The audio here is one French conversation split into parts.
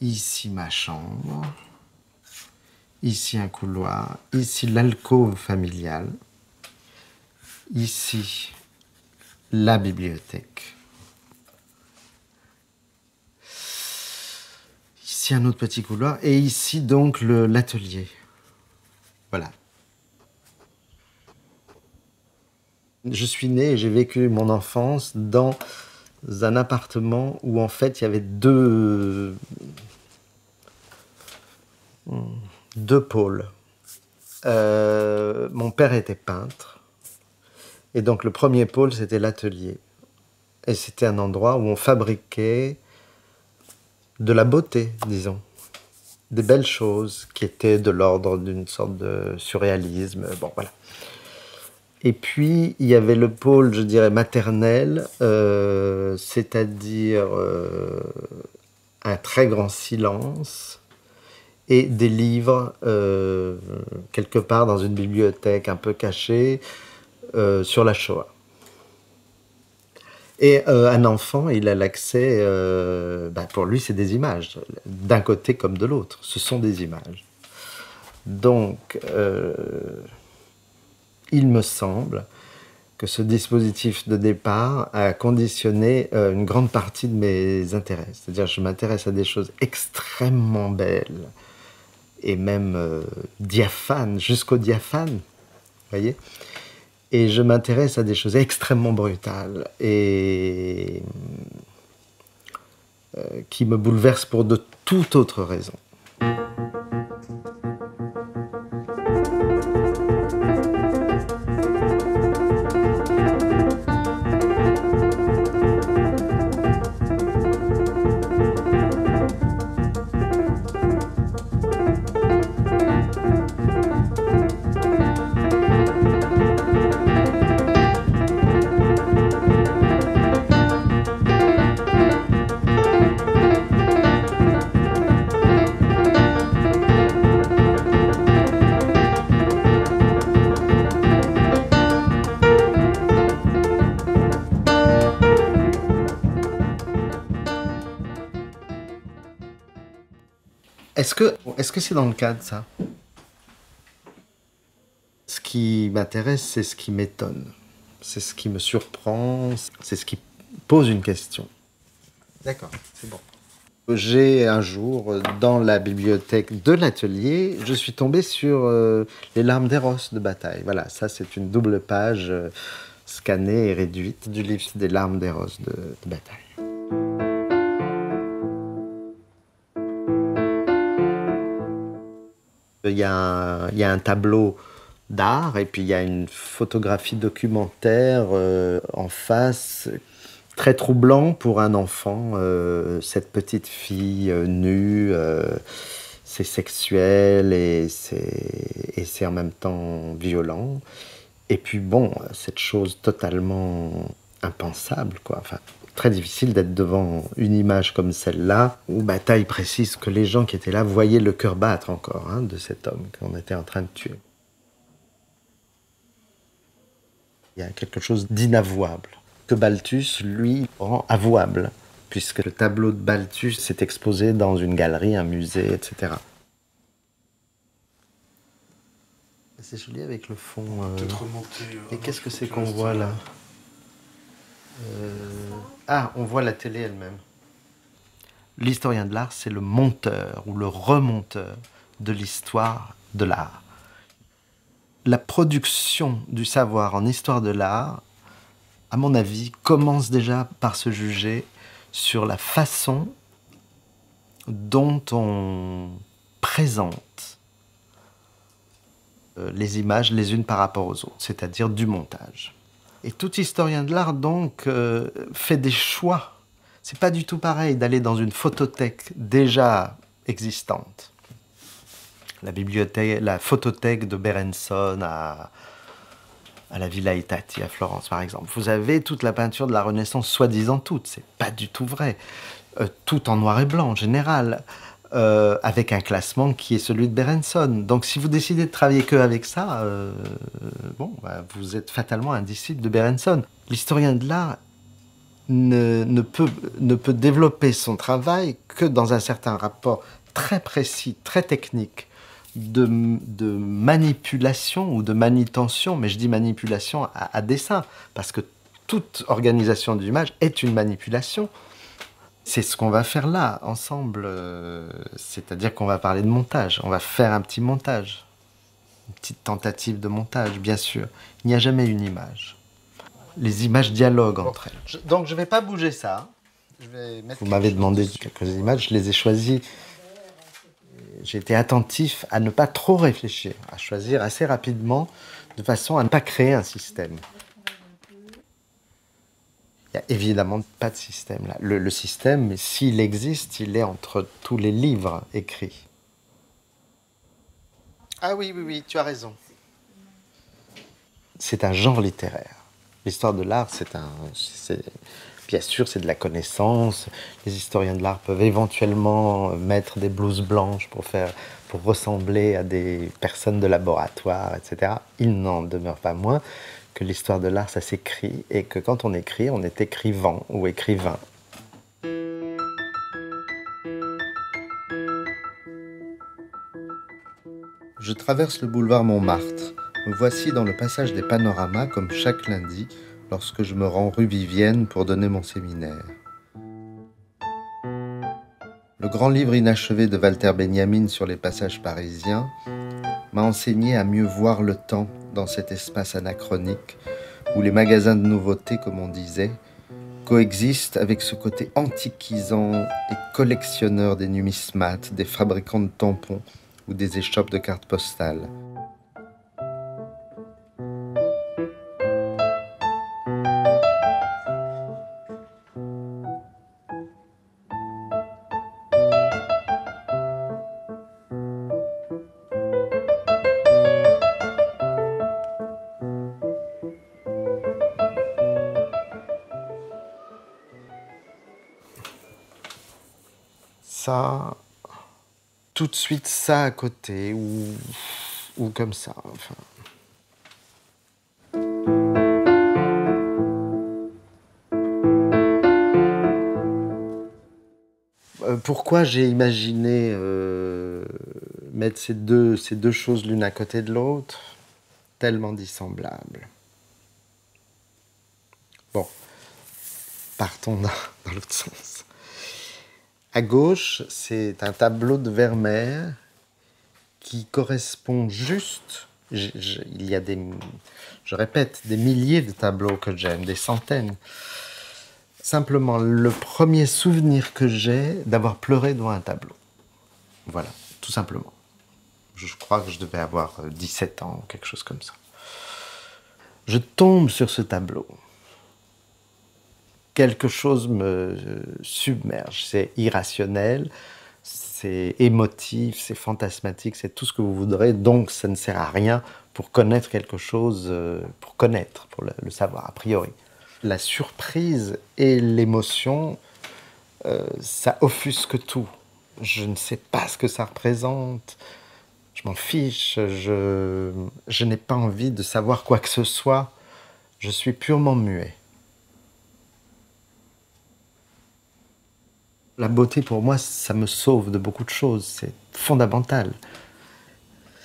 Ici ma chambre. Ici un couloir. Ici l'alcôve familiale. Ici la bibliothèque. Ici un autre petit couloir. Et ici donc l'atelier. Voilà. Je suis né et j'ai vécu mon enfance dans un appartement où en fait il y avait deux, deux pôles. Euh, mon père était peintre et donc le premier pôle c'était l'atelier. Et c'était un endroit où on fabriquait de la beauté, disons. Des belles choses qui étaient de l'ordre d'une sorte de surréalisme. Bon, voilà. Et puis, il y avait le pôle, je dirais, maternel, euh, c'est-à-dire euh, un très grand silence et des livres euh, quelque part dans une bibliothèque un peu cachée sur la Shoah. Et un enfant, il a l'accès, bah, pour lui, c'est des images, d'un côté comme de l'autre. Ce sont des images. Donc, il me semble que ce dispositif de départ a conditionné euh, une grande partie de mes intérêts. C'est-à-dire je m'intéresse à des choses extrêmement belles et même euh, diaphanes, jusqu'au diaphane, voyez Et je m'intéresse à des choses extrêmement brutales et euh, qui me bouleversent pour de toute autre raison. Est-ce que est-ce que c'est dans le cadre ça? Ce qui m'intéresse, c'est ce qui m'étonne, c'est ce qui me surprend, c'est ce qui pose une question. D'accord, c'est bon. J'ai un jour, dans la bibliothèque de l'atelier, je suis tombé sur euh, Les larmes d'Eros de Bataille. Voilà, ça c'est une double page euh, scannée et réduite du livre des larmes d'Eros de Bataille. Il y, a un, tableau d'art et puis il y a une photographie documentaire euh, en face, très troublant pour un enfant. Euh, cette petite fille euh, nue, c'est sexuel et c'est en même temps violent. Et puis bon, cette chose totalement impensable, quoi. Très difficile d'être devant une image comme celle-là, où Bataille précise que les gens qui étaient là voyaient le cœur battre encore hein, de cet homme qu'on était en train de tuer. Il y a quelque chose d'inavouable, que Balthus, lui, rend avouable, puisque le tableau de Balthus s'est exposé dans une galerie, un musée, etc. C'est joli avec le fond. Euh... euh Et qu'est-ce que c'est qu'on voit là? Euh, ah, on voit la télé elle-même. L'historien de l'art, c'est le monteur ou le remonteur de l'histoire de l'art. La production du savoir en histoire de l'art, à mon avis, commence déjà par se juger sur la façon dont on présente euh, les images les unes par rapport aux autres, c'est-à-dire du montage. Et tout historien de l'art, donc, euh, fait des choix. C'est pas du tout pareil d'aller dans une photothèque déjà existante. La bibliothèque, la photothèque de Berenson à, à la Villa Itati à Florence, par exemple. Vous avez toute la peinture de la Renaissance, soi-disant toute. C'est pas du tout vrai. Euh, tout en noir et blanc en général. Euh, avec un classement qui est celui de Berenson. Donc si vous décidez de travailler que avec ça, euh, bon, bah, vous êtes fatalement un disciple de Berenson. L'historien de l'art ne, peut, développer son travail que dans un certain rapport très précis, très technique de, manipulation ou de manutention, mais je dis manipulation à, à dessein, parce que toute organisation d'image est une manipulation. C'est ce qu'on va faire là, ensemble. Euh, c'est-à-dire qu'on va parler de montage. On va faire un petit montage. Une petite tentative de montage, bien sûr. Il n'y a jamais une image. Les images dialoguent entre elles. donc je ne vais pas bouger ça. Vous m'avez demandé quelques images, je les ai choisies. J'ai été attentif à ne pas trop réfléchir, à choisir assez rapidement, de façon à ne pas créer un système. Il n'y a évidemment pas de système là. Le, le système, s'il existe, il est entre tous les livres écrits. Ah oui, oui, oui, tu as raison. C'est un genre littéraire. L'histoire de l'art, c'est un. Bien sûr, c'est de la connaissance. Les historiens de l'art peuvent éventuellement mettre des blouses blanches pour, faire, pour ressembler à des personnes de laboratoire, etc. Il n'en demeure pas moins que l'histoire de l'art, ça s'écrit, et que quand on écrit, on est écrivant ou écrivain. Je traverse le boulevard Montmartre. Me voici dans le passage des panoramas comme chaque lundi lorsque je me rends rue Vivienne pour donner mon séminaire. Le grand livre inachevé de Walter Benjamin sur les passages parisiens m'a enseigné à mieux voir le temps dans cet espace anachronique où les magasins de nouveautés, comme on disait, coexistent avec ce côté antiquisant et collectionneur des numismates, des fabricants de tampons ou des échoppes de cartes postales. Tout de suite ça à côté ou, comme ça. Euh, pourquoi j'ai imaginé euh, mettre ces deux, ces deux choses l'une à côté de l'autre Tellement dissemblables? Bon, partons dans l'autre sens. À gauche, c'est un tableau de Vermeer qui correspond juste. il y a des, je répète, des milliers de tableaux que j'aime, des centaines. Simplement, le premier souvenir que j'ai d'avoir pleuré devant un tableau. Voilà, tout simplement. Je crois que je devais avoir 17 ans, quelque chose comme ça. Je tombe sur ce tableau quelque chose me submerge. C'est irrationnel, c'est émotif, c'est fantasmatique, c'est tout ce que vous voudrez. Donc, ça ne sert à rien pour connaître quelque chose, euh, pour connaître, pour le, savoir, a priori. La surprise et l'émotion, euh, ça offusque tout. Je ne sais pas ce que ça représente. Je m'en fiche. Je n'ai pas envie de savoir quoi que ce soit. Je suis purement muet. La beauté, pour moi, ça me sauve de beaucoup de choses. C'est fondamental.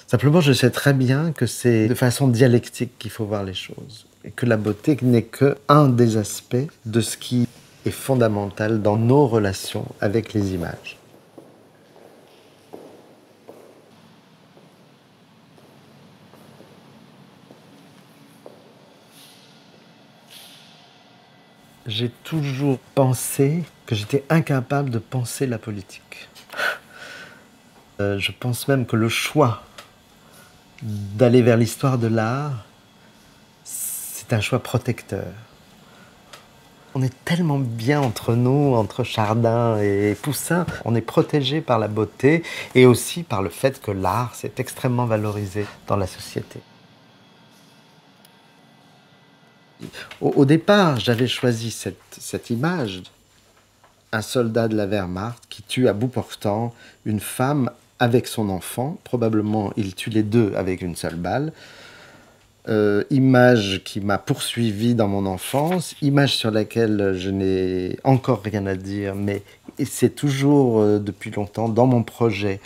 Simplement, je sais très bien que c'est de façon dialectique qu'il faut voir les choses. Et que la beauté n'est qu'un des aspects de ce qui est fondamental dans nos relations avec les images. j'ai toujours pensé que j'étais incapable de penser la politique. Euh, je pense même que le choix d'aller vers l'histoire de l'art, c'est un choix protecteur. On est tellement bien entre nous, entre Chardin et Poussin. On est protégé par la beauté et aussi par le fait que l'art, c'est extrêmement valorisé dans la société. Au, départ, j'avais choisi cette, image, un soldat de la Wehrmacht qui tue à bout portant une femme avec son enfant. Probablement, il tue les deux avec une seule balle. euh, image qui m'a poursuivi dans mon enfance, image sur laquelle je n'ai encore rien à dire, mais c'est toujours euh, depuis longtemps dans mon projet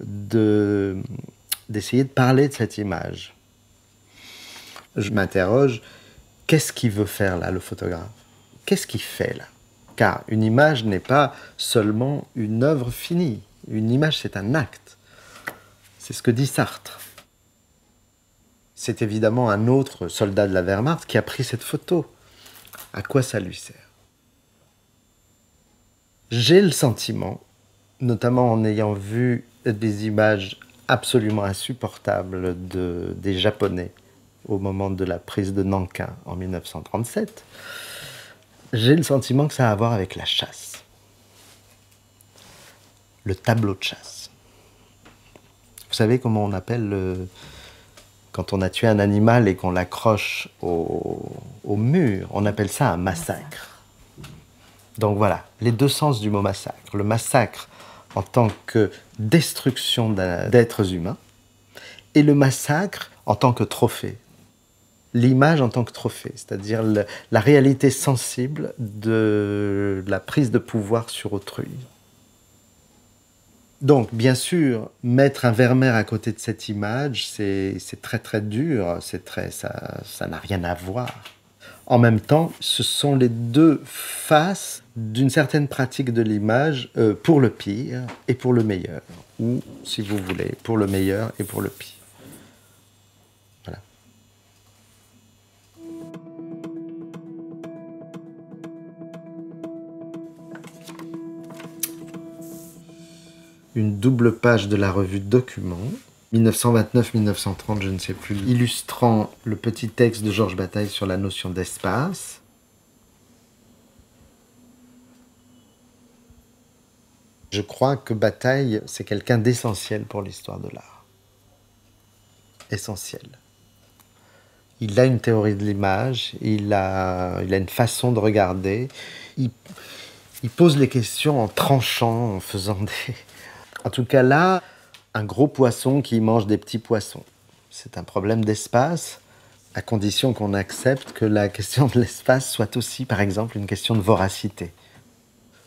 de, d'essayer de parler de cette image. Je m'interroge, qu'est-ce qu'il veut faire là, le photographe? Qu'est-ce qu'il fait là? Car une image n'est pas seulement une œuvre finie. Une image, c'est un acte. C'est ce que dit Sartre c'est évidemment un autre soldat de la Wehrmacht qui a pris cette photo. À quoi ça lui sert? J'ai le sentiment, notamment en ayant vu des images absolument insupportables de, des Japonais au moment de la prise de Nankin en 1937, j'ai le sentiment que ça a à voir avec la chasse. Le tableau de chasse. Vous savez comment on appelle le, quand on a tué un animal et qu'on l'accroche au, mur, on appelle ça un massacre. Donc voilà, les deux sens du mot massacre. Le massacre en tant que destruction d'êtres humains et le massacre en tant que trophée. L'image en tant que trophée, c'est-à-dire la réalité sensible de la prise de pouvoir sur autrui. Donc, bien sûr, mettre un Vermeer à côté de cette image, c'est très très dur, très, ça n'a rien à voir. En même temps, ce sont les deux faces d'une certaine pratique de l'image euh, pour le pire et pour le meilleur, ou si vous voulez, pour le meilleur et pour le pire. Une double page de la revue Document, 1929-1930, je ne sais plus, illustrant le petit texte de Georges Bataille sur la notion d'espace. Je crois que Bataille, c'est quelqu'un d'essentiel pour l'histoire de l'art. Essentiel. Il a une théorie de l'image, il a, il a une façon de regarder, il pose les questions en tranchant, en faisant des, en tout cas là, un gros poisson qui mange des petits poissons. C'est un problème d'espace, à condition qu'on accepte que la question de l'espace soit aussi, par exemple, une question de voracité.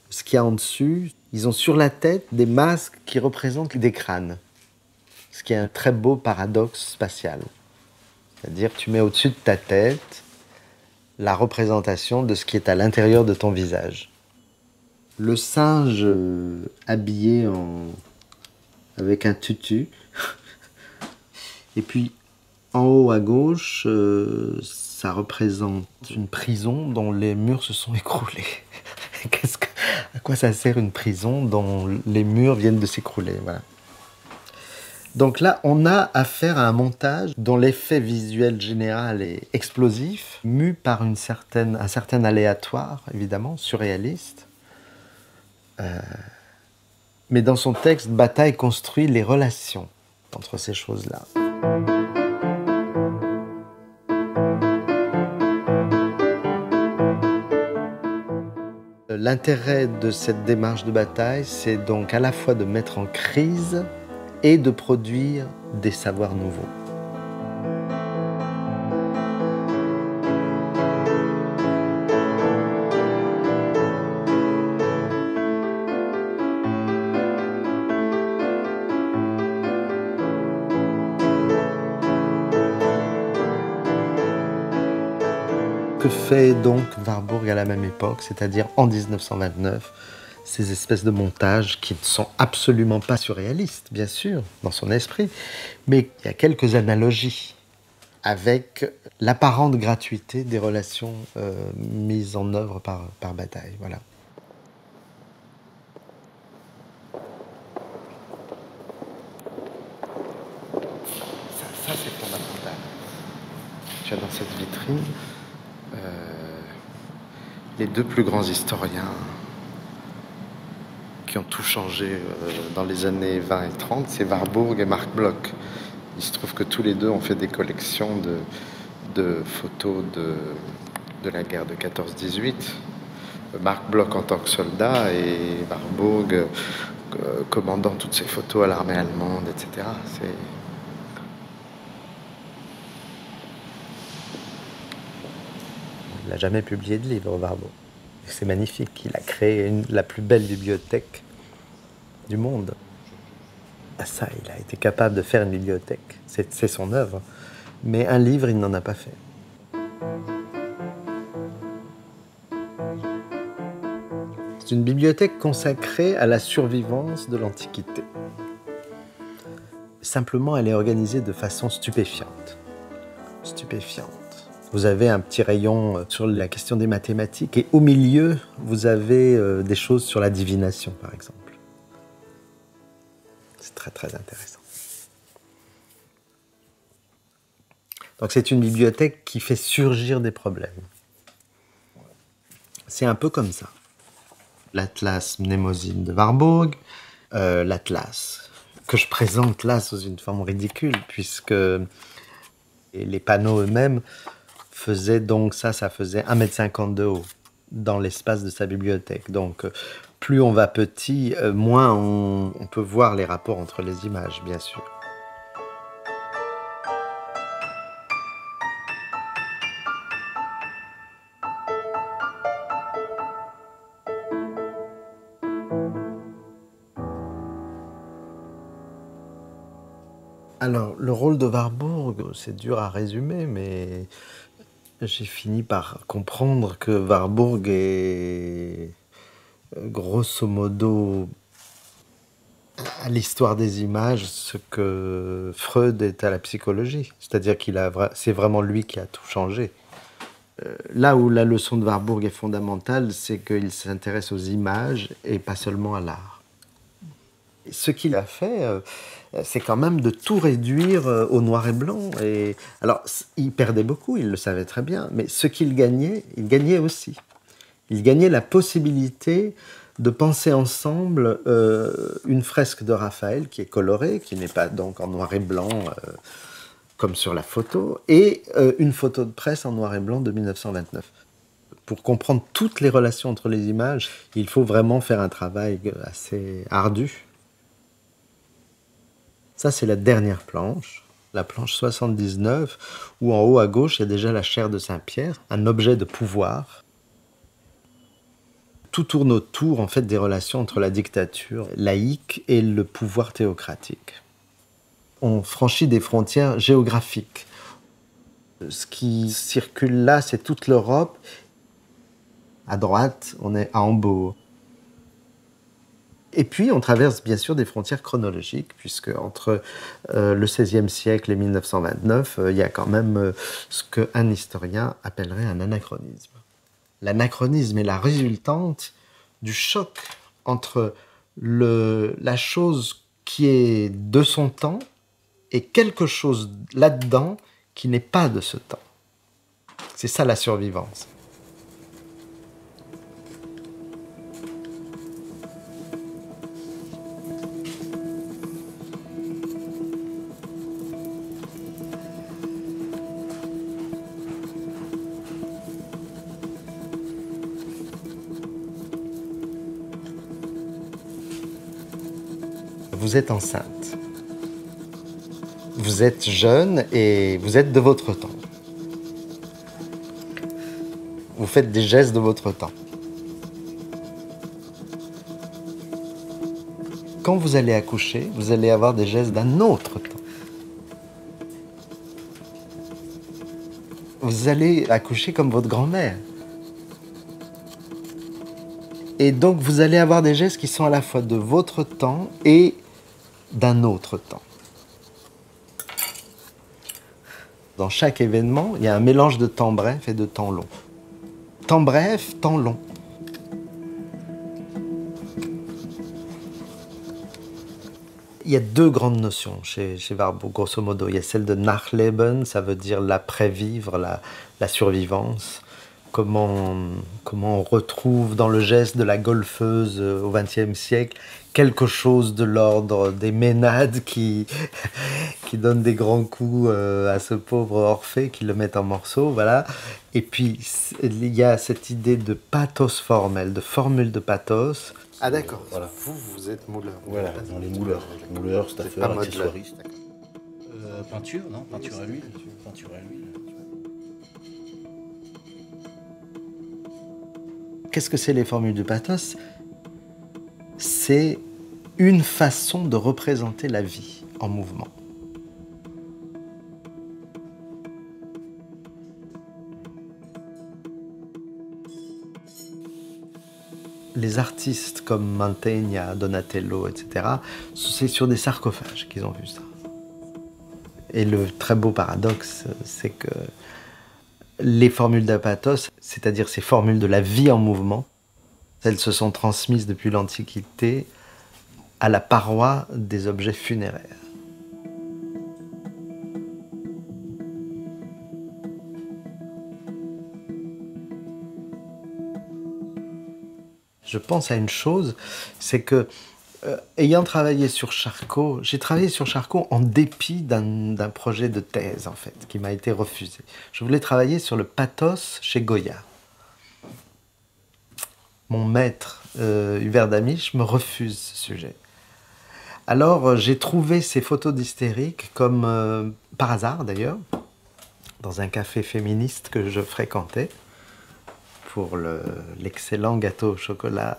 Ce qu'il y a en dessus, ils ont sur la tête des masques qui représentent des crânes. Ce qui est un très beau paradoxe spatial. C'est-à-dire, tu mets au-dessus de ta tête la représentation de ce qui est à l'intérieur de ton visage le singe euh, habillé en... avec un tutu. Et puis en haut à gauche, euh, ça représente une prison dont les murs se sont écroulés. Qu'est-ce que, à quoi ça sert une prison dont les murs viennent de s'écrouler? Voilà. Donc là, on a affaire à un montage dont l'effet visuel général est explosif, mu par une certaine, un certain aléatoire, évidemment, surréaliste. Euh, mais dans son texte, Bataille construit les relations entre ces choses-là. L'intérêt de cette démarche de bataille, c'est donc à la fois de mettre en crise et de produire des savoirs nouveaux. Fait donc Warburg à la même époque, c'est-à-dire en 1929, ces espèces de montages qui ne sont absolument pas surréalistes, bien sûr, dans son esprit, mais il y a quelques analogies avec l'apparente gratuité des relations euh, mises en œuvre par, Bataille. Voilà. Ça, c'est fondamental. Tu as dans cette vitrine les deux plus grands historiens qui ont tout changé euh, dans les années 20 et 30, c'est Warburg et Marc Bloch. Il se trouve que tous les deux ont fait des collections de, photos de, la guerre de 14-18. Marc Bloch en tant que soldat et Warburg euh, commandant toutes ces photos à l'armée allemande, etc. n'a jamais publié de livre, Warburg. C'est magnifique. Il a créé la plus belle bibliothèque du monde. Ah, ça, il a été capable de faire une bibliothèque. C'est son œuvre. Mais un livre, il n'en a pas fait. C'est une bibliothèque consacrée à la survivance de l'Antiquité. Simplement, elle est organisée de façon stupéfiante. Stupéfiante. Vous avez un petit rayon euh, sur la question des mathématiques et au milieu, vous avez euh, des choses sur la divination, par exemple. C'est très très intéressant. Donc c'est une bibliothèque qui fait surgir des problèmes. C'est un peu comme ça. L'Atlas Mnémosine de Warburg, euh, l'Atlas, que je présente là sous une forme ridicule, puisque les panneaux eux-mêmes faisaient donc ça, ça faisait 1m50 de haut dans l'espace de sa bibliothèque. Donc plus on va petit, euh, moins on, peut voir les rapports entre les images, bien sûr. Alors, le rôle de Warburg, c'est dur à résumer, mais j'ai fini par comprendre que Warburg est grosso modo à l'histoire des images ce que Freud est à la psychologie. C'est-à-dire qu'il a, c'est vraiment lui qui a tout changé. Euh, là où la leçon de Warburg est fondamentale, c'est qu'il s'intéresse aux images et pas seulement à l'art. Ce qu'il a fait, euh, c'est quand même de tout réduire euh, au noir et blanc. Et alors, il perdait beaucoup, il le savait très bien, mais ce qu'il gagnait, il gagnait aussi il gagnait la possibilité de penser ensemble euh, une fresque de Raphaël qui est colorée, qui n'est pas donc en noir et blanc euh, comme sur la photo, et euh, une photo de presse en noir et blanc de 1929. Pour comprendre toutes les relations entre les images, il faut vraiment faire un travail assez ardu. Ça, c'est la dernière planche, la planche 79, où en haut à gauche, il y a déjà la chair de Saint-Pierre, un objet de pouvoir, tout tourne autour en fait des relations entre la dictature laïque et le pouvoir théocratique. On franchit des frontières géographiques. Ce qui circule là, c'est toute l'Europe. À droite, on est à Hambourg. Et puis, on traverse bien sûr des frontières chronologiques, puisque entre euh, le XVIe siècle et 1929, euh, il y a quand même euh, ce qu'un historien appellerait un anachronisme l'anachronisme est la résultante du choc entre la chose qui est de son temps et quelque chose là-dedans qui n'est pas de ce temps. C'est ça la survivance. Vous êtes enceinte. Vous êtes jeune et vous êtes de votre temps. Vous faites des gestes de votre temps. Quand vous allez accoucher, vous allez avoir des gestes d'un autre temps. Vous allez accoucher comme votre grand-mère. Et donc vous allez avoir des gestes qui sont à la fois de votre temps et d'un autre temps. Dans chaque événement, il y a un mélange de temps bref et de temps long. Temps bref, temps long. Il y a deux grandes notions chez, chez Warburg, grosso modo. Il y a celle de Nachleben, ça veut dire l'après-vivre, la, la survivance comment, comment on retrouve dans le geste de la golfeuse euh, au XXe siècle quelque chose de l'ordre des ménades qui, qui donnent des grands coups euh, à ce pauvre Orphée, qui le mettent en morceaux, voilà. Et puis, il y a cette idée de pathos formel, de formule de pathos. Ah d'accord, voilà. vous, vous êtes mouleur. Voilà, dans les mouleurs. Mouleur, staffeur, accessoiriste. Euh, peinture, non Peinture à l'huile. Peinture à l'huile. Qu'est-ce que c'est les formules du pathos? C'est une façon de représenter la vie en mouvement. les artistes comme Mantegna, Donatello, etc., c'est sur des sarcophages qu'ils ont vu ça. Et le très beau paradoxe, c'est que les formules d'Apatos, c'est-à-dire ces formules de la vie en mouvement, elles se sont transmises depuis l'Antiquité à la paroi des objets funéraires. je pense à une chose, c'est que euh, ayant travaillé sur Charcot, j'ai travaillé sur Charcot en dépit d'un projet de thèse, en fait, qui m'a été refusé. Je voulais travailler sur le pathos chez Goya. Mon maître, euh, Hubert Damisch, me refuse ce sujet. Alors, euh, j'ai trouvé ces photos d'hystérique, comme par hasard d'ailleurs, dans un café féministe que je fréquentais pour l'excellent gâteau au chocolat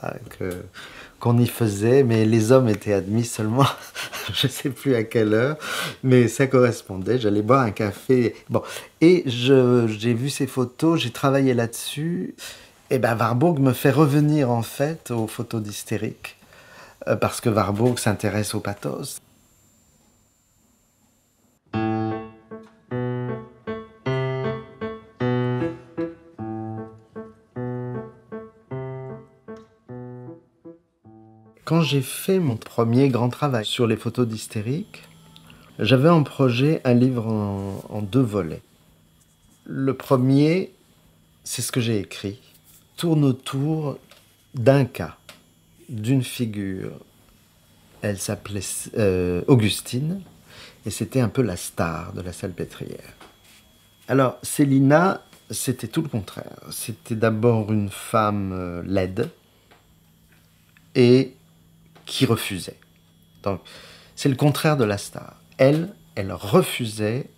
qu'on y faisait, mais les hommes étaient admis seulement, je ne sais plus à quelle heure, mais ça correspondait. J'allais boire un café. Bon, et j'ai vu ces photos, j'ai travaillé là-dessus. Et ben Warburg me fait revenir en fait aux photos d'hystérique, euh, parce que Warburg s'intéresse au pathos. Quand j'ai fait mon premier grand travail sur les photos d'hystérique, j'avais en projet un livre en, deux volets. Le premier, c'est ce que j'ai écrit, tourne autour d'un cas, d'une figure. Elle s'appelait euh, Augustine et c'était un peu la star de la salpêtrière. Alors, Célina, c'était tout le contraire. C'était d'abord une femme euh, laide et qui refusait. Donc, c'est le contraire de la star. Elle, elle refusait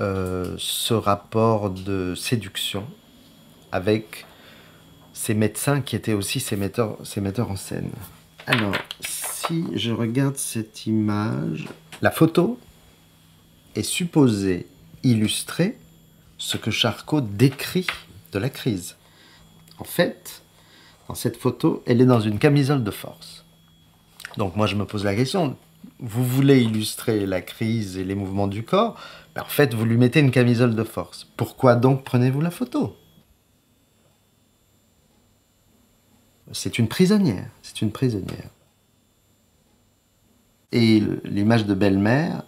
euh, ce rapport de séduction avec ces médecins qui étaient aussi ses metteurs, ses metteurs en scène. Alors, si je regarde cette image, la photo est supposée illustrer ce que Charcot décrit de la crise. En fait, dans cette photo, elle est dans une camisole de force. Donc moi je me pose la question, vous voulez illustrer la crise et les mouvements du corps, en fait vous lui mettez une camisole de force. Pourquoi donc prenez-vous la photo? C'est une prisonnière, c'est une prisonnière. Et l'image de belle-mère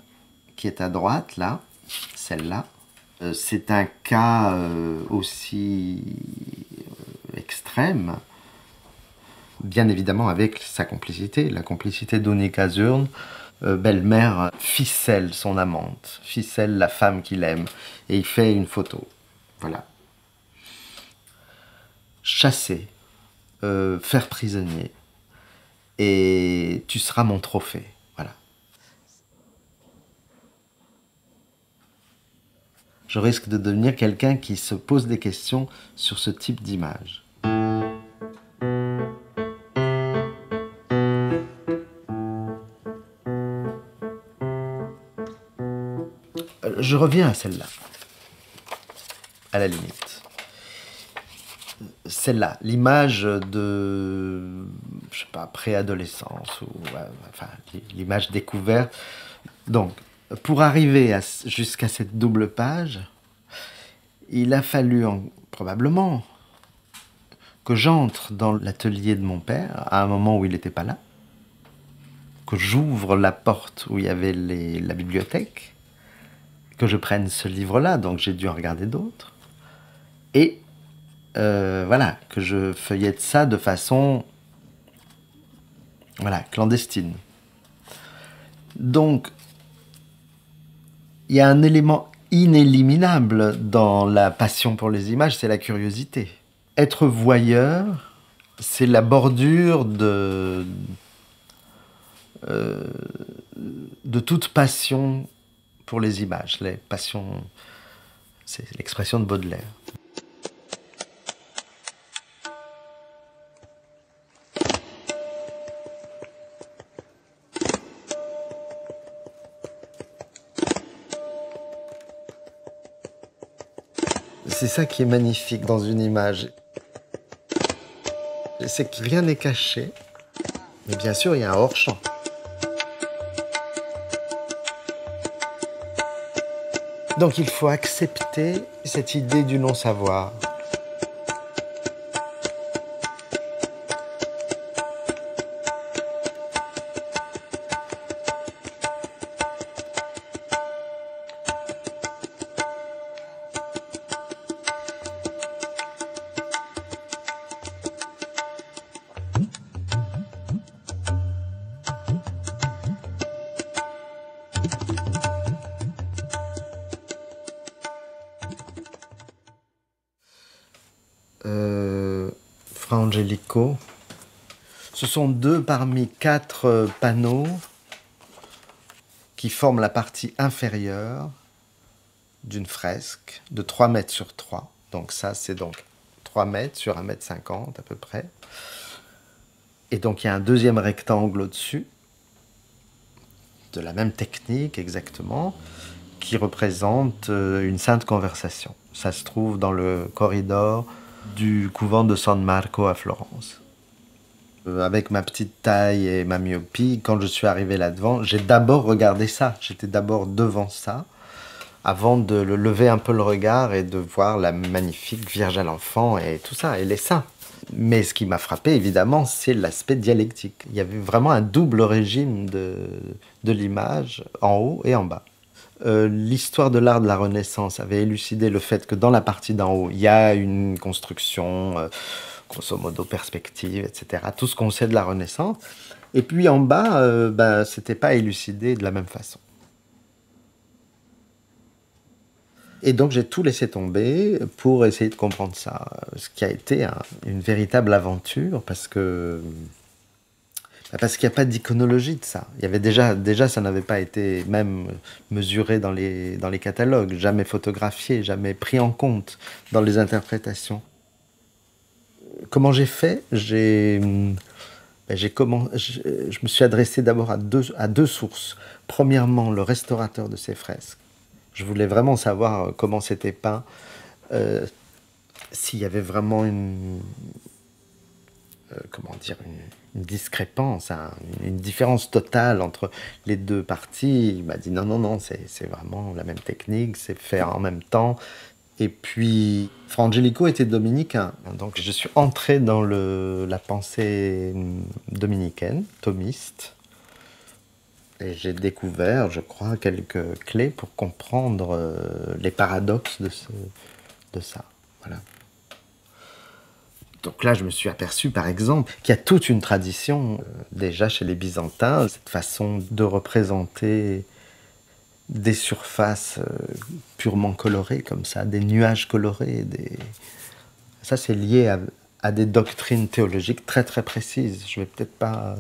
qui est à droite là, celle-là, euh, c'est un cas euh, aussi euh, extrême bien évidemment avec sa complicité, la complicité d'Onika Zurn, euh, belle-mère ficelle son amante, ficelle la femme qu'il aime, et il fait une photo. Voilà. Chasser, euh, faire prisonnier, et tu seras mon trophée. Voilà. Je risque de devenir quelqu'un qui se pose des questions sur ce type d'image. Je reviens à celle-là. À la limite. Celle-là, l'image de, je sais pas, préadolescence, ou l'image découverte. Donc, pour arriver jusqu'à cette double page, il a fallu probablement que j'entre dans l'atelier de mon père à un moment où il n'était pas là, que j'ouvre la porte où il y avait la bibliothèque, je prenne ce livre-là, donc j'ai dû en regarder d'autres. Et euh, voilà, que je feuillette ça de façon voilà, clandestine. Donc, il y a un élément inéliminable dans la passion pour les images, c'est la curiosité. Être voyeur, c'est la bordure de, euh, de toute passion pour les images, les passions. C'est l'expression de Baudelaire. C'est ça qui est magnifique dans une image. C'est que rien n'est caché. Mais bien sûr, il y a un hors-champ. Donc il faut accepter cette idée du non-savoir. Sont deux parmi quatre euh, panneaux qui forment la partie inférieure d'une fresque de 3 mètres sur 3. Donc ça, c'est donc 3 mètres sur 1 mètre 50 à peu près. Et donc il y a un deuxième rectangle au-dessus, de la même technique exactement, qui représente euh, une sainte conversation. Ça se trouve dans le corridor du couvent de San Marco à Florence. Euh, avec ma petite taille et ma myopie, quand je suis arrivé là-devant, j'ai d'abord regardé ça. J'étais d'abord devant ça, avant de le lever un peu le regard et de voir la magnifique Vierge à l'enfant et tout ça, et les saints. Mais ce qui m'a frappé, évidemment, c'est l'aspect dialectique. Il y avait vraiment un double régime de, de l'image, en haut et en bas. Euh, l'histoire de l'art de la Renaissance avait élucidé le fait que dans la partie d'en haut, il y a une construction, euh, grosso modo perspective, etc. Tout ce qu'on sait de la Renaissance. Et puis en bas, euh, ben, c'était pas élucidé de la même façon. Et donc j'ai tout laissé tomber pour essayer de comprendre ça, ce qui a été une véritable aventure parce que bah, parce qu'il n'y a pas d'iconologie de ça. Il y avait déjà, déjà ça n'avait pas été même mesuré dans les, dans les catalogues, jamais photographié, jamais pris en compte dans les interprétations. Comment j'ai fait J'ai, comment, je, me suis adressé d'abord à deux, à deux sources. Premièrement, le restaurateur de ces fresques. Je voulais vraiment savoir comment c'était peint, euh, s'il y avait vraiment une, euh, comment dire, une, discrépance, une différence totale entre les deux parties. Il m'a dit non, non, non, c'est vraiment la même technique, c'est faire en même temps. Et puis, Frangelico était dominicain. Donc, je suis entré dans la pensée dominicaine, thomiste. Et j'ai découvert, je crois, quelques clés pour comprendre euh, les paradoxes de ça. Voilà. Donc là, je me suis aperçu, par exemple, qu'il y a toute une tradition, euh, déjà chez les Byzantins, cette façon de représenter des surfaces euh, purement colorées, comme ça, des nuages colorés. Ça, c'est lié à, à, des doctrines théologiques très très précises. Je ne vais peut-être pas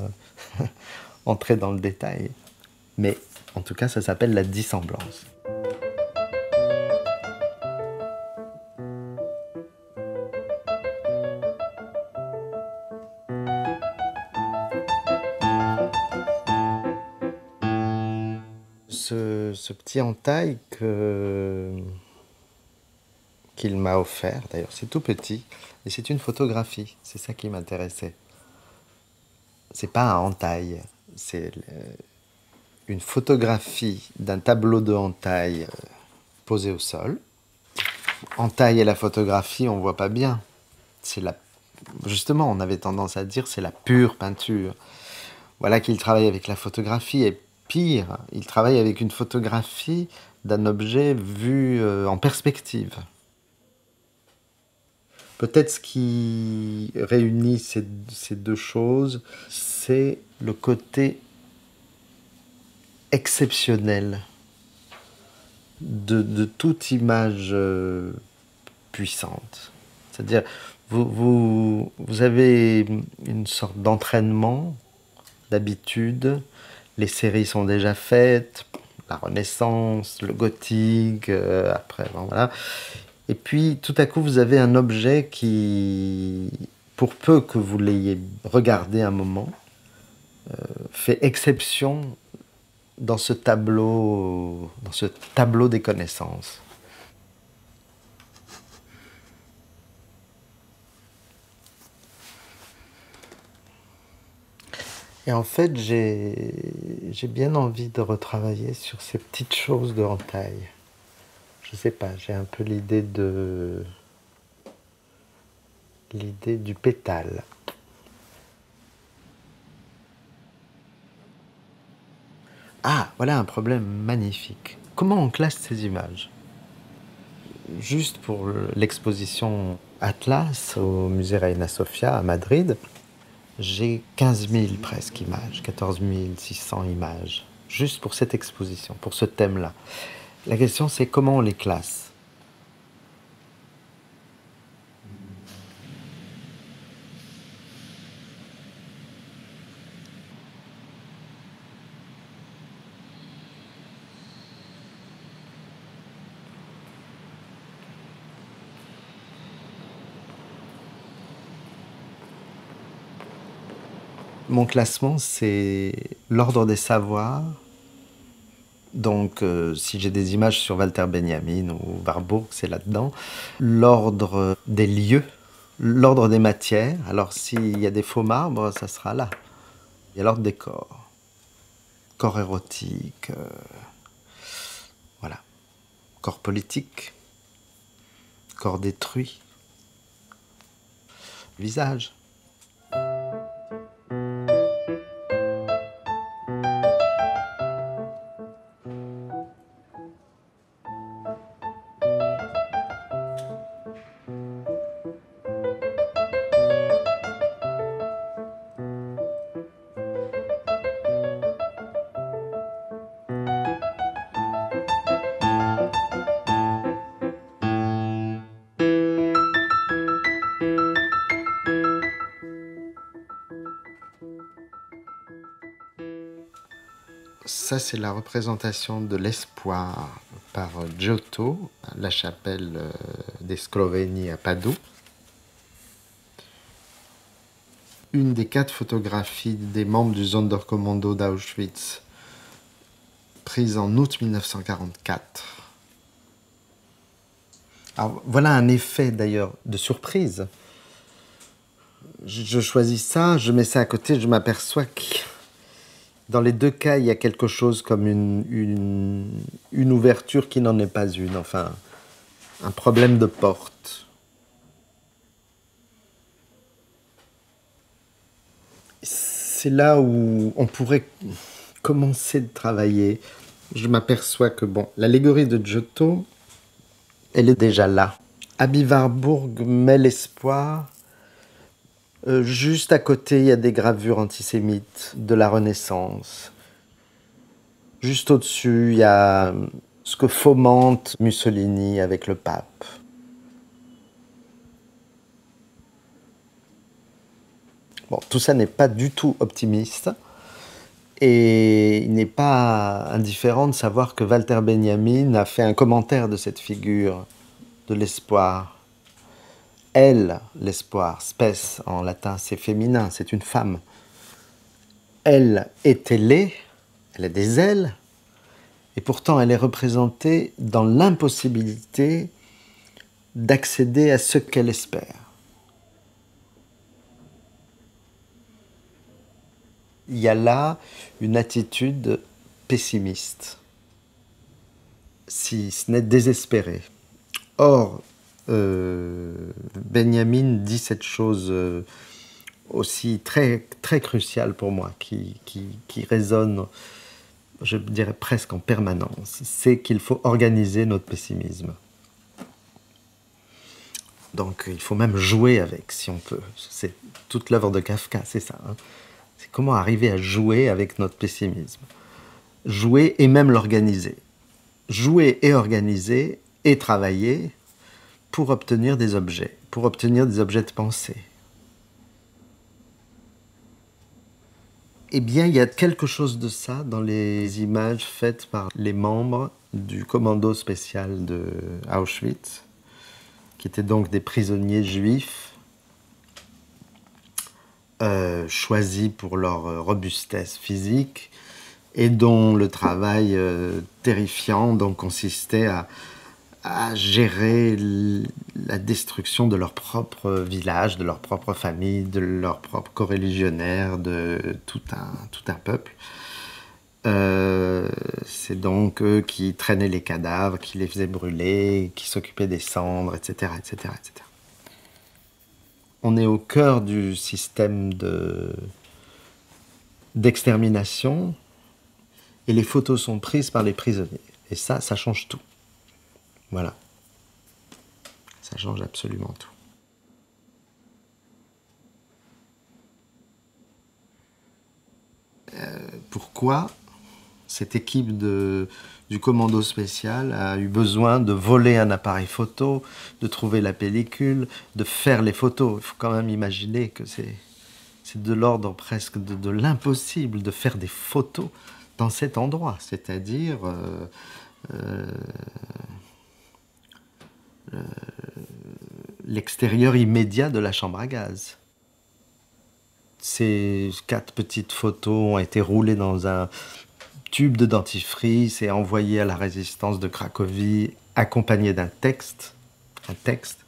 euh, entrer dans le détail, mais en tout cas, ça s'appelle la dissemblance. Petit entaille qu'il m'a offert, d'ailleurs c'est tout petit, et c'est une photographie, c'est ça qui m'intéressait. C'est pas un entaille, c'est une photographie d'un tableau de entaille euh, posé au sol. Entaille et la photographie, on voit pas bien. C'est la justement, on avait tendance à dire c'est la pure peinture. Voilà qu'il travaille avec la photographie et pire, il travaille avec une photographie d'un objet vu euh, en perspective. Peut-être ce qui réunit ces, deux choses, c'est le côté exceptionnel de, toute image euh, puissante. C'est-à-dire, vous, vous avez une sorte d'entraînement, d'habitude, les séries sont déjà faites, la Renaissance, le gothique, euh, après, voilà. Et puis tout à coup, vous avez un objet qui, pour peu que vous l'ayez regardé un moment, euh, fait exception dans ce tableau, dans ce tableau des connaissances. Et en fait, j'ai bien envie de retravailler sur ces petites choses de entaille. Je sais pas, j'ai un peu l'idée de. l'idée du pétale. Ah, voilà un problème magnifique. Comment on classe ces images? Juste pour l'exposition Atlas au musée Reina Sofia à Madrid, j'ai 15 000 presque images, 14 600 images, juste pour cette exposition, pour ce thème-là. La question c'est comment on les classe? Mon classement, c'est l'ordre des savoirs. Donc, euh, si j'ai des images sur Walter Benjamin ou Warburg, c'est là-dedans. L'ordre des lieux, l'ordre des matières. Alors, s'il y a des faux marbres, ça sera là. Il y a l'ordre des corps. Corps érotique. Euh, voilà. Corps politique. Corps détruit. Visage. C'est la représentation de l'espoir par Giotto, la chapelle euh, des Scloveni à Padoue. Une des quatre photographies des membres du Sonderkommando d'Auschwitz, prise en août 1944. Alors, voilà un effet d'ailleurs de surprise. Je choisis ça, je mets ça à côté, je m'aperçois que dans les deux cas, il y a quelque chose comme une, ouverture qui n'en est pas une, enfin, un problème de porte. C'est là où on pourrait commencer de travailler. Je m'aperçois que, bon, l'allégorie de Giotto, elle est déjà là. Abby Warburg met l'espoir euh, juste à côté, il y a des gravures antisémites de la Renaissance. Juste au-dessus, il y a ce que fomente Mussolini avec le pape. Bon, tout ça n'est pas du tout optimiste. Et il n'est pas indifférent de savoir que Walter Benjamin a fait un commentaire de cette figure de l'espoir elle, l'espoir, spes en latin, c'est féminin, c'est une femme. Elle est ailée, elle a des ailes, et pourtant elle est représentée dans l'impossibilité d'accéder à ce qu'elle espère. Il y a là une attitude pessimiste, si ce n'est désespérée. Or, euh, Benjamin dit cette chose euh, aussi très, très cruciale pour moi, qui, résonne, je dirais presque en permanence, c'est qu'il faut organiser notre pessimisme. Donc il faut même jouer avec, si on peut. C'est toute l'œuvre de Kafka, c'est ça. Hein. C'est comment arriver à jouer avec notre pessimisme. Jouer et même l'organiser. Jouer et organiser et travailler, pour obtenir des objets, pour obtenir des objets de pensée. Eh bien, il y a quelque chose de ça dans les images faites par les membres du commando spécial de Auschwitz, qui étaient donc des prisonniers juifs euh, choisis pour leur robustesse physique et dont le travail euh, terrifiant consistait à, à gérer la destruction de leur propre village, de leur propre famille, de leur propre coreligionnaire, de tout un, tout un peuple. Euh, c'est donc eux qui traînaient les cadavres, qui les faisaient brûler, qui s'occupaient des cendres, etc., etc., etc. On est au cœur du système de, d'extermination et les photos sont prises par les prisonniers. Et ça, ça change tout. Voilà. Ça change absolument tout. Euh, pourquoi cette équipe du commando spécial a eu besoin de voler un appareil photo, de trouver la pellicule, de faire les photos? Il faut quand même imaginer que c'est de l'ordre presque de, l'impossible de faire des photos dans cet endroit, c'est-à-dire euh, euh, l'extérieur immédiat de la chambre à gaz. Ces quatre petites photos ont été roulées dans un tube de dentifrice et envoyées à la résistance de Cracovie, accompagnées d'un texte, un texte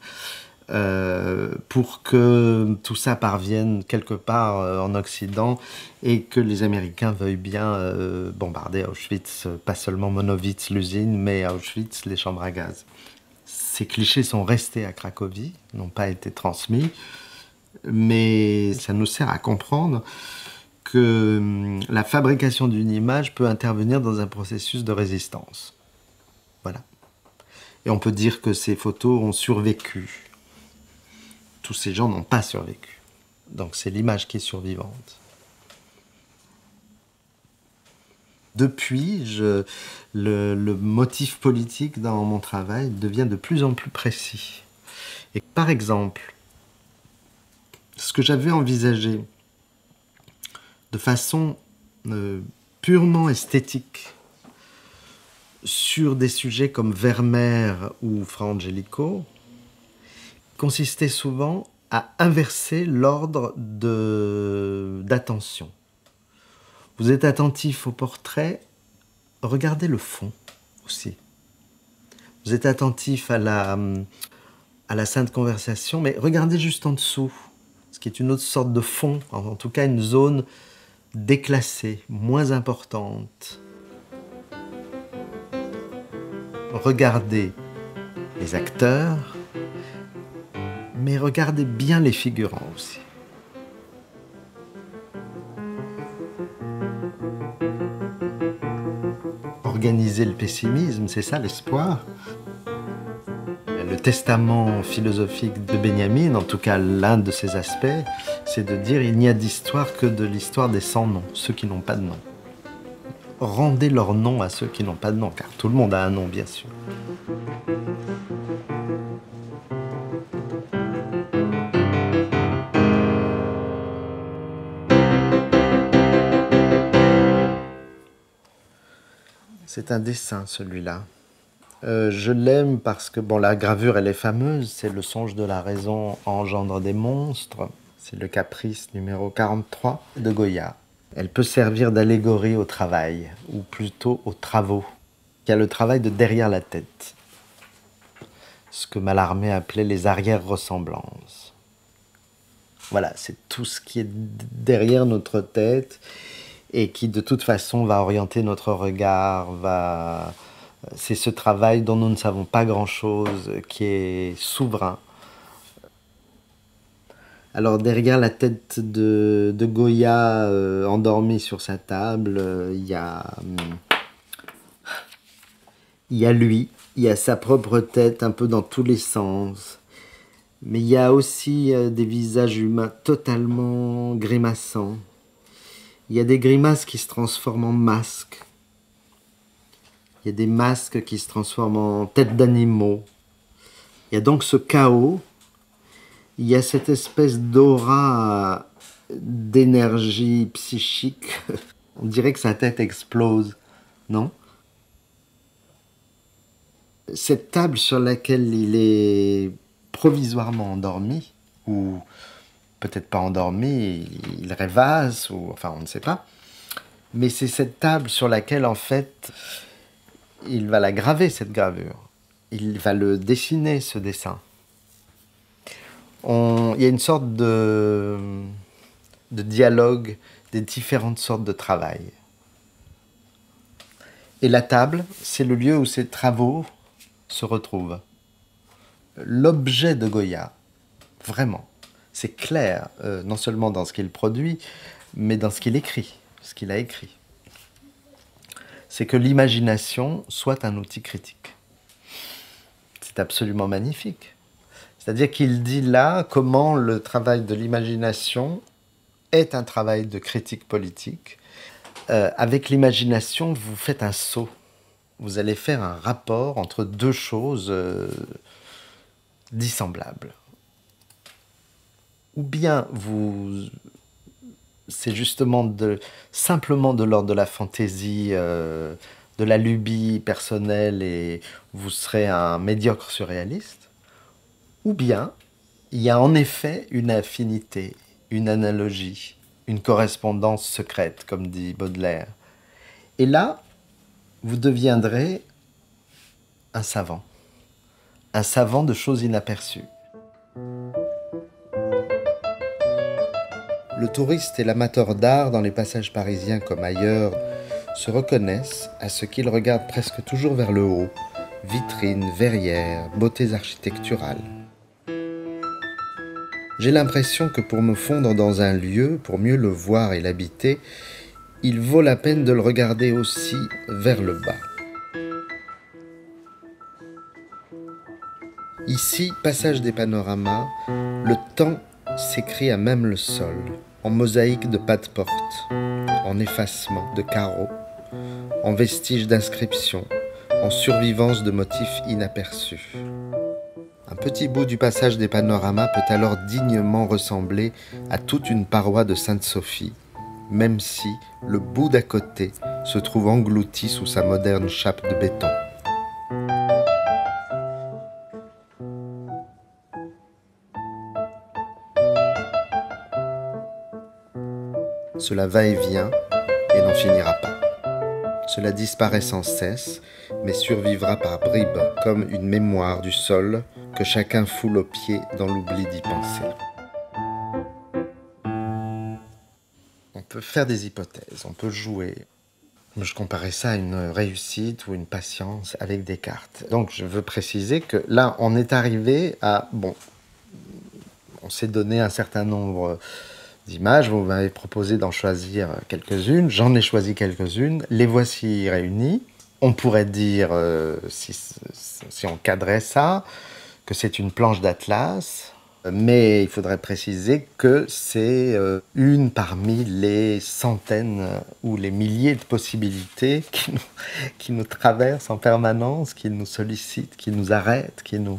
euh, pour que tout ça parvienne quelque part euh, en Occident et que les Américains veuillent bien bombarder Auschwitz, pas seulement Monowitz, l'usine, mais Auschwitz, les chambres à gaz ces clichés sont restés à Cracovie, n'ont pas été transmis, mais ça nous sert à comprendre que hum, la fabrication d'une image peut intervenir dans un processus de résistance. Voilà. Et on peut dire que ces photos ont survécu. Tous ces gens n'ont pas survécu. Donc c'est l'image qui est survivante. Depuis, le, motif politique dans mon travail devient de plus en plus précis. Et par exemple, ce que j'avais envisagé de façon euh, purement esthétique sur des sujets comme Vermeer ou Fra Angelico consistait souvent à inverser l'ordre d'attention. Vous êtes attentif au portrait, regardez le fond aussi. Vous êtes attentif à la, à la sainte conversation, mais regardez juste en dessous, ce qui est une autre sorte de fond, en tout cas une zone déclassée, moins importante. Regardez les acteurs, mais regardez bien les figurants aussi. Organiser le pessimisme, c'est ça l'espoir. Le testament philosophique de Benjamin, en tout cas l'un de ses aspects, c'est de dire il n'y a d'histoire que de l'histoire des sans-noms, ceux qui n'ont pas de nom. Rendez leur nom à ceux qui n'ont pas de nom, car tout le monde a un nom, bien sûr. C'est un dessin, celui-là. Euh, je l'aime parce que bon, la gravure, elle est fameuse. C'est le songe de la raison engendre des monstres. C'est le caprice numéro 43 de Goya. Elle peut servir d'allégorie au travail, ou plutôt aux travaux. Il y a le travail de derrière la tête. Ce que Mallarmé appelait les arrières-ressemblances. Voilà, c'est tout ce qui est derrière notre tête et qui de toute façon va orienter notre regard, va... C'est ce travail dont nous ne savons pas grand-chose, qui est souverain. Alors derrière la tête de, Goya euh, endormi sur sa table, euh, il y a... Y a lui, il y a sa propre tête un peu dans tous les sens. Mais il y a aussi euh, des visages humains totalement grimaçants. Il y a des grimaces qui se transforment en masques. Il y a des masques qui se transforment en têtes d'animaux. Il y a donc ce chaos. Il y a cette espèce d'aura d'énergie psychique. On dirait que sa tête explose, non? Cette table sur laquelle il est provisoirement endormi, ou peut-être pas endormi, il rêvasse, ou enfin on ne sait pas. Mais c'est cette table sur laquelle en fait il va la graver, cette gravure. il va le dessiner, ce dessin. il y a une sorte de, de dialogue des différentes sortes de travail. Et la table, c'est le lieu où ces travaux se retrouvent. L'objet de Goya, vraiment, c'est clair, euh, non seulement dans ce qu'il produit, mais dans ce qu'il écrit, ce qu'il a écrit. C'est que l'imagination soit un outil critique. C'est absolument magnifique. C'est-à-dire qu'il dit là comment le travail de l'imagination est un travail de critique politique euh, avec l'imagination, vous faites un saut. Vous allez faire un rapport entre deux choses euh, dissemblables. Ou bien vous, c'est justement de, simplement de l'ordre de la fantaisie, euh, de la lubie personnelle et vous serez un médiocre surréaliste? Ou bien il y a en effet une affinité, une analogie, une correspondance secrète, comme dit Baudelaire. Et là, vous deviendrez un savant, un savant de choses inaperçues. Le touriste et l'amateur d'art dans les passages parisiens comme ailleurs se reconnaissent à ce qu'ils regardent presque toujours vers le haut, vitrines, verrières, beautés architecturales. J'ai l'impression que pour me fondre dans un lieu, pour mieux le voir et l'habiter, il vaut la peine de le regarder aussi vers le bas. Ici, passage des panoramas, le temps s'écrit à même le sol, en mosaïque de pas de porte, en effacement de carreaux, en vestiges d'inscriptions, en survivance de motifs inaperçus. Un petit bout du passage des panoramas peut alors dignement ressembler à toute une paroi de Sainte-Sophie, même si le bout d'à côté se trouve englouti sous sa moderne chape de béton. Cela va et vient et n'en finira pas. Cela disparaît sans cesse, mais survivra par bribes, comme une mémoire du sol que chacun foule aux pieds dans l'oubli d'y penser. On peut faire des hypothèses, on peut jouer. Je comparais ça à une réussite ou une patience avec des cartes. Donc je veux préciser que là, on est arrivé à... Bon, on s'est donné un certain nombre d'images, vous m'avez proposé d'en choisir quelques-unes, j'en ai choisi quelques-unes, les voici réunies. On pourrait dire, euh, si, si on cadrait ça, que c'est une planche d'atlas, mais il faudrait préciser que c'est euh, une parmi les centaines ou les milliers de possibilités qui nous, qui nous traversent en permanence, qui nous sollicitent, qui nous arrêtent, qui nous...